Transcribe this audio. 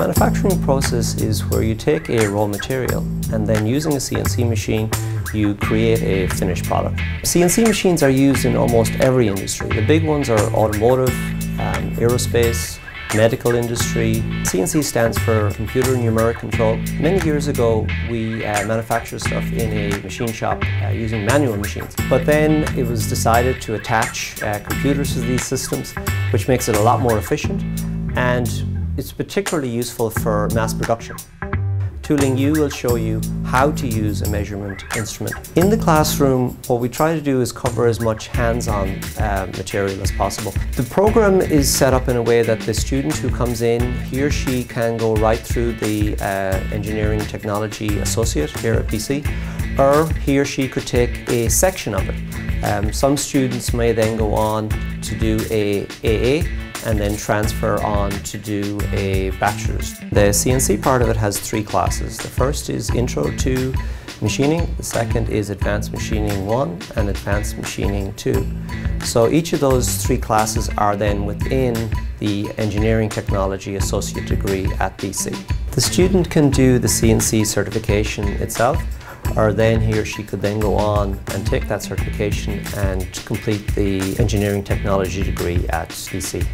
manufacturing process is where you take a raw material and then using a CNC machine you create a finished product. CNC machines are used in almost every industry. The big ones are automotive, um, aerospace, medical industry. CNC stands for Computer Numeric Control. Many years ago we uh, manufactured stuff in a machine shop uh, using manual machines. But then it was decided to attach uh, computers to these systems which makes it a lot more efficient and it's particularly useful for mass production. Tooling U will show you how to use a measurement instrument. In the classroom, what we try to do is cover as much hands-on uh, material as possible. The program is set up in a way that the student who comes in, he or she can go right through the uh, Engineering Technology Associate here at BC, or he or she could take a section of it. Um, some students may then go on to do a AA, and then transfer on to do a bachelor's. The CNC part of it has three classes. The first is Intro to Machining, the second is Advanced Machining 1 and Advanced Machining 2. So each of those three classes are then within the Engineering Technology Associate degree at BC. The student can do the CNC certification itself or then he or she could then go on and take that certification and complete the engineering technology degree at BC.